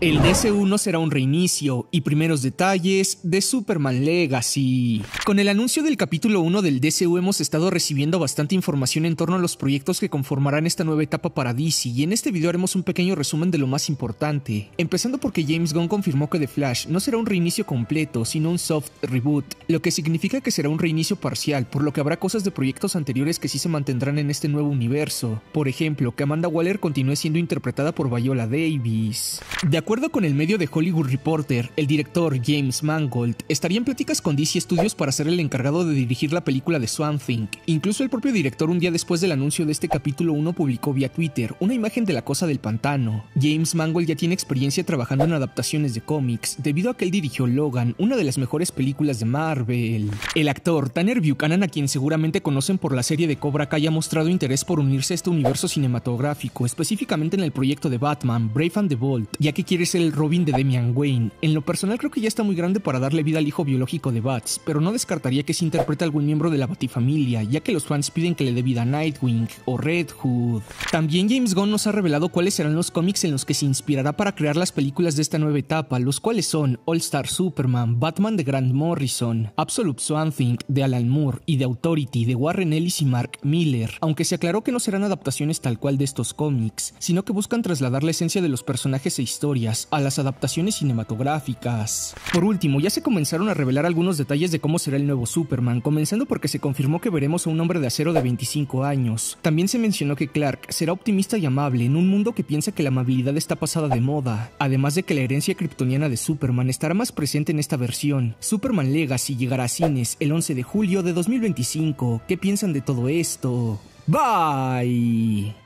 El DCU no será un reinicio y primeros detalles de Superman Legacy. Con el anuncio del capítulo 1 del DCU hemos estado recibiendo bastante información en torno a los proyectos que conformarán esta nueva etapa para DC y en este video haremos un pequeño resumen de lo más importante. Empezando porque James Gunn confirmó que The Flash no será un reinicio completo, sino un soft reboot, lo que significa que será un reinicio parcial, por lo que habrá cosas de proyectos anteriores que sí se mantendrán en este nuevo universo. Por ejemplo, que Amanda Waller continúe siendo interpretada por Viola Davis. De acuerdo con el medio de Hollywood Reporter, el director James Mangold estaría en pláticas con DC Studios para ser el encargado de dirigir la película de Swamp Thing. Incluso el propio director un día después del anuncio de este capítulo 1 publicó vía Twitter una imagen de la cosa del pantano. James Mangold ya tiene experiencia trabajando en adaptaciones de cómics, debido a que él dirigió Logan, una de las mejores películas de Marvel. El actor Tanner Buchanan, a quien seguramente conocen por la serie de Cobra Kai, ha mostrado interés por unirse a este universo cinematográfico, específicamente en el proyecto de Batman, Brave and the Bold, ya que quiere es el Robin de Damian Wayne. En lo personal creo que ya está muy grande para darle vida al hijo biológico de Bats, pero no descartaría que se interprete algún miembro de la Batifamilia, ya que los fans piden que le dé vida a Nightwing o Red Hood. También James Gunn nos ha revelado cuáles serán los cómics en los que se inspirará para crear las películas de esta nueva etapa, los cuales son All Star Superman, Batman de Grant Morrison, Absolute Swamp Thing de Alan Moore y The Authority de Warren Ellis y Mark Miller, aunque se aclaró que no serán adaptaciones tal cual de estos cómics, sino que buscan trasladar la esencia de los personajes e a las adaptaciones cinematográficas. Por último, ya se comenzaron a revelar algunos detalles de cómo será el nuevo Superman, comenzando porque se confirmó que veremos a un hombre de acero de 25 años. También se mencionó que Clark será optimista y amable en un mundo que piensa que la amabilidad está pasada de moda, además de que la herencia kryptoniana de Superman estará más presente en esta versión. Superman Legacy llegará a cines el 11 de julio de 2025. ¿Qué piensan de todo esto? Bye.